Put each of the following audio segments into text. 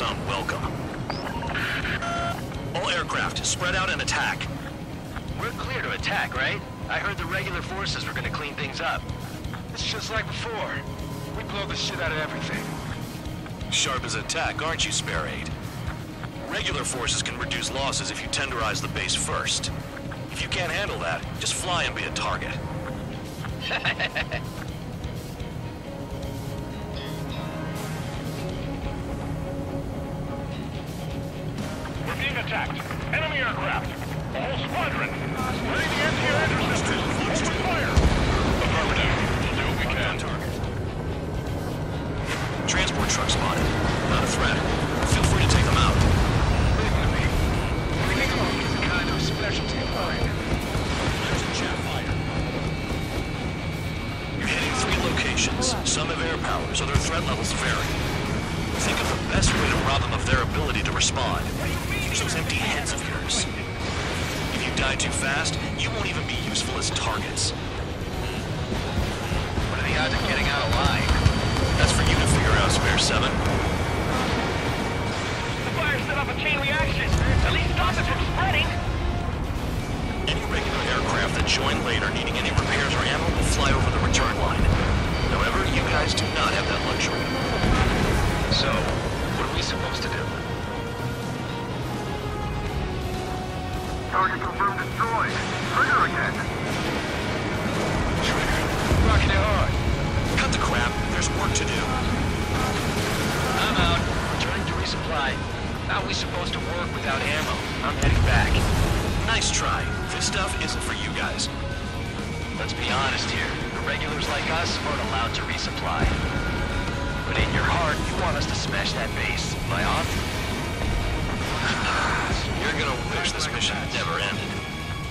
some welcome. All aircraft, spread out and attack. We're clear to attack, right? I heard the regular forces were gonna clean things up. It's just like before. We blow the shit out of everything. Sharp as attack, aren't you, Spare 8? Regular forces can reduce losses if you tenderize the base first. If you can't handle that, just fly and be a target. aircraft. A whole squadron. Ready the anti-air system. Open fire. Die too fast, you won't even be useful as targets. What are the odds of getting out alive? That's for you to figure out, Spare 7. The fire set off a chain reaction. At least stop it from spreading. Any regular aircraft that join later needing any repairs or ammo will fly over the return line. However, you guys do not have that luxury. So, what are we supposed to do? Target confirmed destroyed. Trigger again. Rocking it hard. Cut the crap. There's work to do. I'm out. Returning to resupply. How are we supposed to work without ammo? I'm heading back. Nice try. This stuff isn't for you guys. Let's be honest here. The regulars like us aren't allowed to resupply. But in your heart, you want us to smash that base. Am I on? You're gonna wish this mission never ended.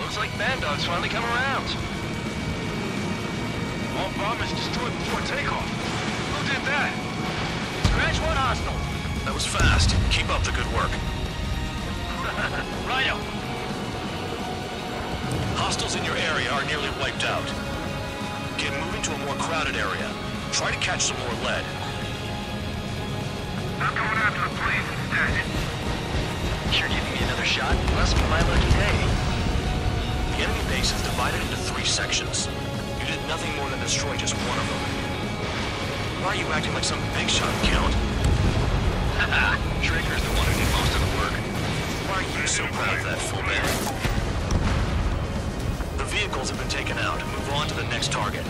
Looks like Bandog's finally come around. All bombers destroyed before takeoff. Who did that? Scratch one hostile. That was fast. Keep up the good work. Rhino. Hostiles in your area are nearly wiped out. Get moving to a more crowded area. Try to catch some more lead. I'm going after the planes instead. You're giving me another shot? Must be my lucky day. The enemy base is divided into three sections. You did nothing more than destroy just one of them. Why are you acting like some big shot, Count? Haha. Trigger's the one who did most of the work. Why are you so proud of that, Full Band? The vehicles have been taken out. Move on to the next target.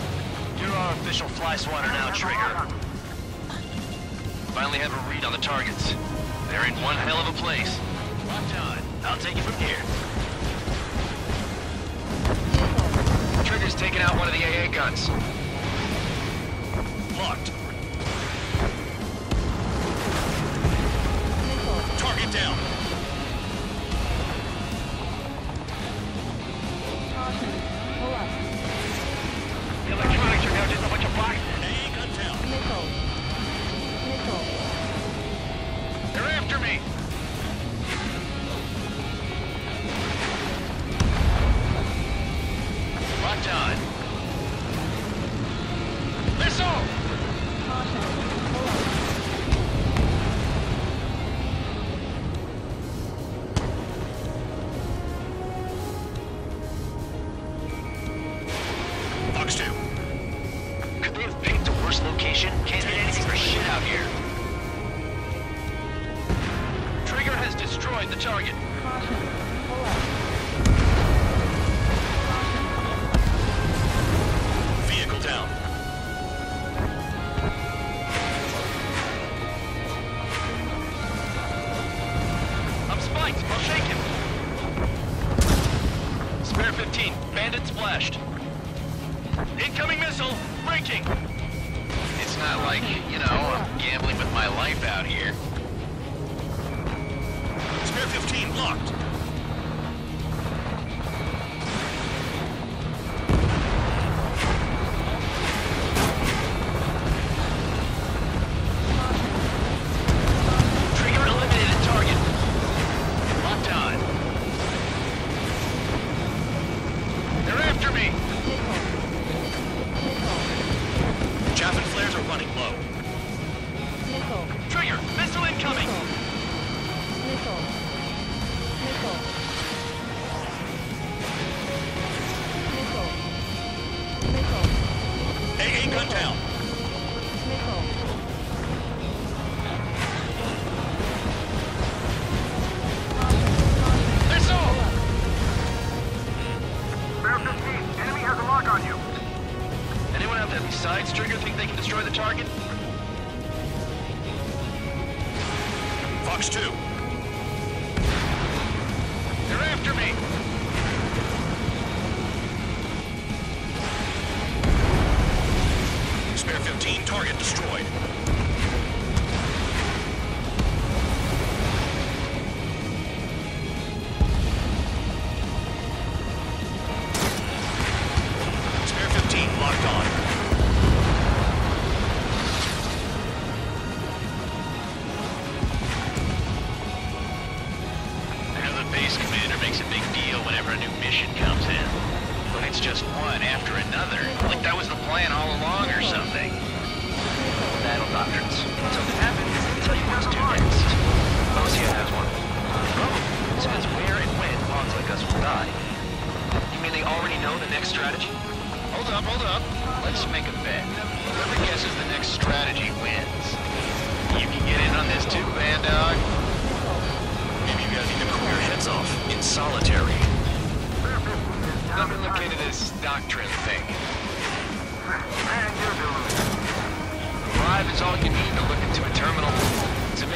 You're our official fly swatter now, Trigger. Finally have a read on the targets. They're in one hell of a place. Locked. I'll take it from here. Trigger's out one of the AA guns. Locked. Target down.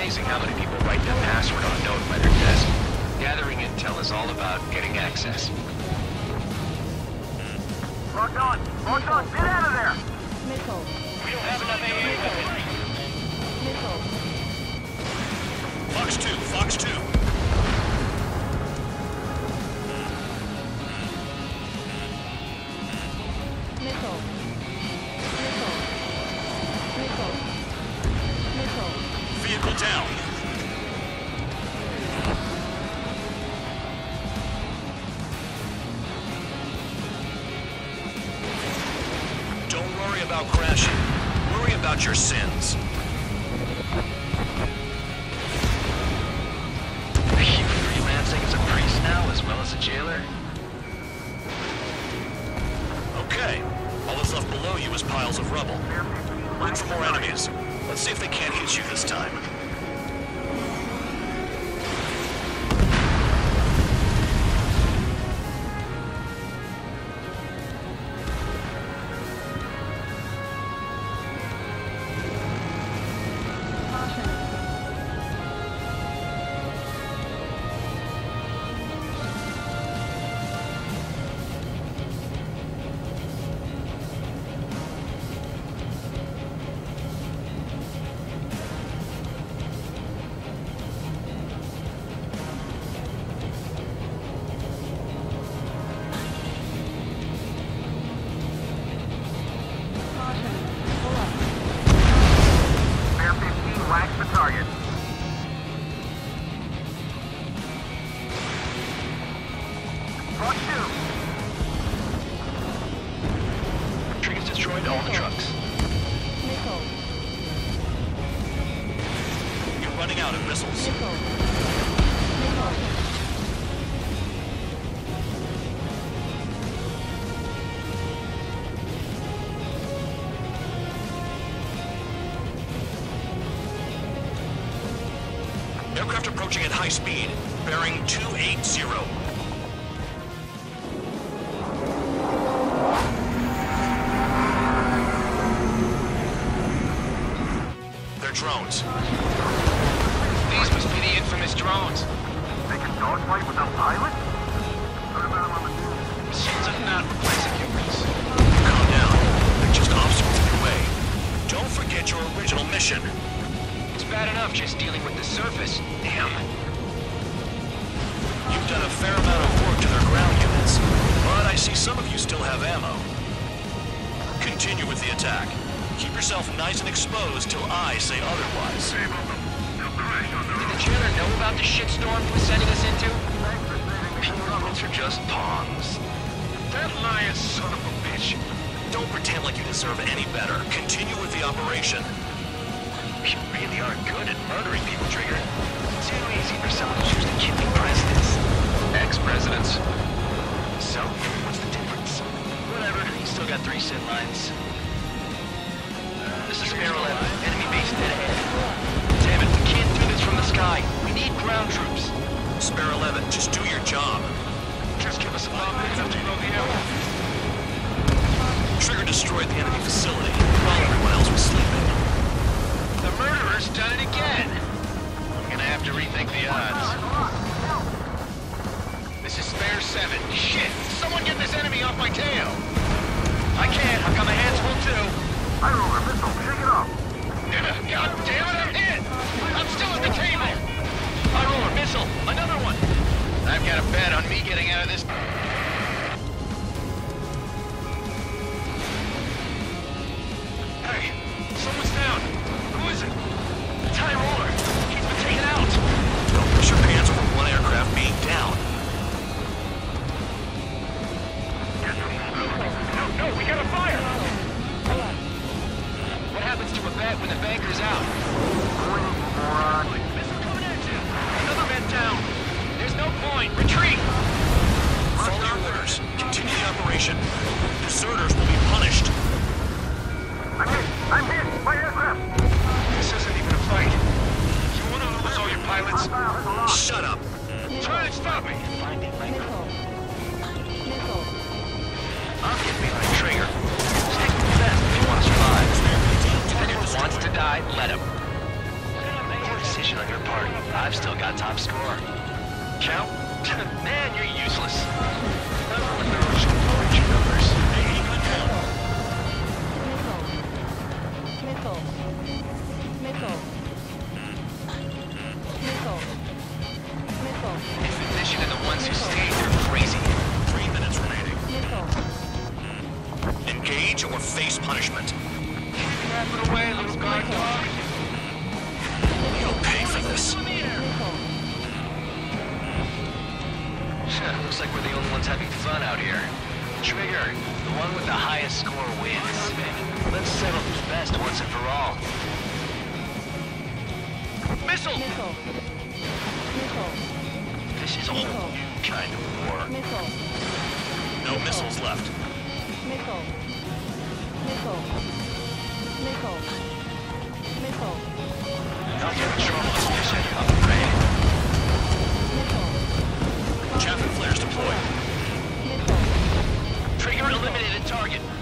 Amazing how many people write their password on note by their desk. Gathering intel is all about getting access. Locked on! Locked on! Get out of there! Missile. We don't have enough AA weapons. Missile. Fox 2, Fox 2. Don't worry about crashing. Worry about your sins. Approaching at high speed. Bearing 280. They're drones. These must be the infamous drones. They can dogfight without pilots? What about on the news? Machines are not replacing humans. Calm down. They're just obstacles in your way. Don't forget your original mission. Bad enough just dealing with the surface. Damn. You've done a fair amount of work to their ground units, but I see some of you still have ammo. Continue with the attack. Keep yourself nice and exposed till I say otherwise. Did the jailer know about the shitstorm he was sending us into? Humans are just pawns. That lion son of a bitch. Don't pretend like you deserve any better. Continue with the operation. You really are good at murdering people, Trigger. Too easy for someone who's used to killing presidents. Ex-presidents. So, what's the difference? Whatever, you still got three sit lines. Uh, this is Spare 11, enemy base dead ahead. Damn it, we can't do this from the sky. We need ground troops. Spare 11, just do your job. Just give us a bomb big enough to blow the air. Trigger destroyed the enemy facility while everyone else was sleeping. Murderer's done it again. I'm gonna have to rethink the odds. This is Spare 7. Shit! Someone get this enemy off my tail! I can't. I've got my hands full too. I roll a missile. Shake it off. God damn it, I'm hit! I'm still at the table! I roll a missile. Another one. I've got a bet on me getting out of this. The one with the highest score wins. Let's settle who's best once and for all. Missile! Missile. Missile. This is a whole new kind of war. Missile. No missiles left. Missile. Missile. Missile. Missile. I'll trouble this mission. I'm afraid. Missile. Chaffin flares deployed. Trigger eliminated target.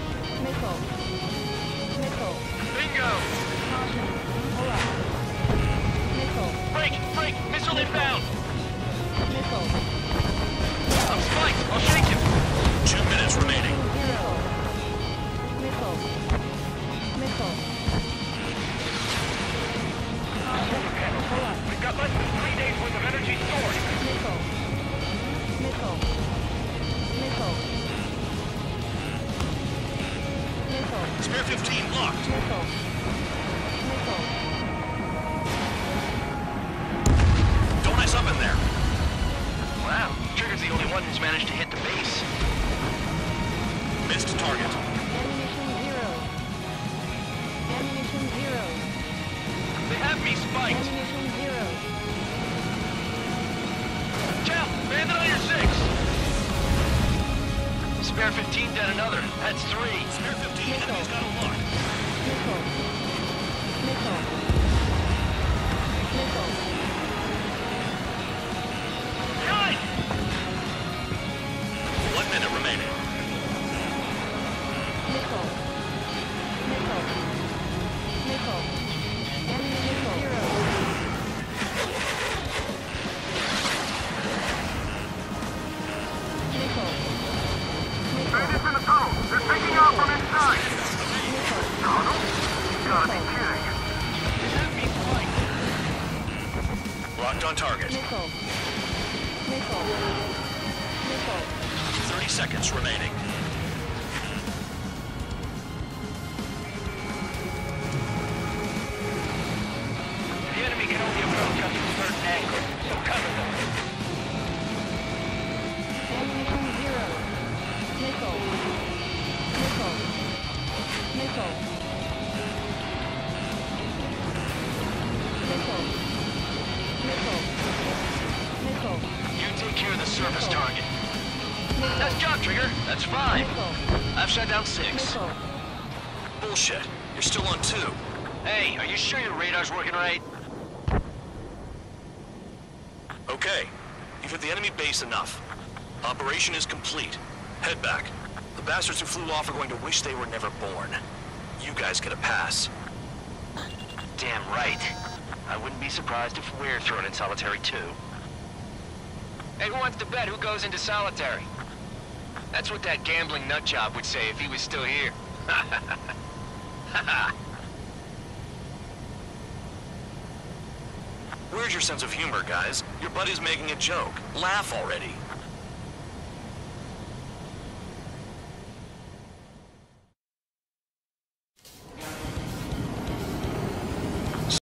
Missile. Spare 15 locked. Missile. Missile. Don't ice up in there. Wow, Trigger's the only one who's managed to hit the base. Missed target. Ammunition zero. Ammunition zero. They have me spiked! Ammunition Spare 15 dead another. That's three. Spare 15. Enemy's got a lock. Locked on target. Missile. Missile. Missile. 30 seconds remaining. Surface target. Nice job, Trigger. That's five. I've shut down six. Bullshit. You're still on two. Hey, are you sure your radar's working right? Okay. You've hit the enemy base enough. Operation is complete. Head back. The bastards who flew off are going to wish they were never born. You guys get a pass. Damn right. I wouldn't be surprised if we're thrown in solitary too. Hey, who wants to bet who goes into solitary? That's what that gambling nutjob would say if he was still here. Where's your sense of humor, guys? Your buddy's making a joke. Laugh already.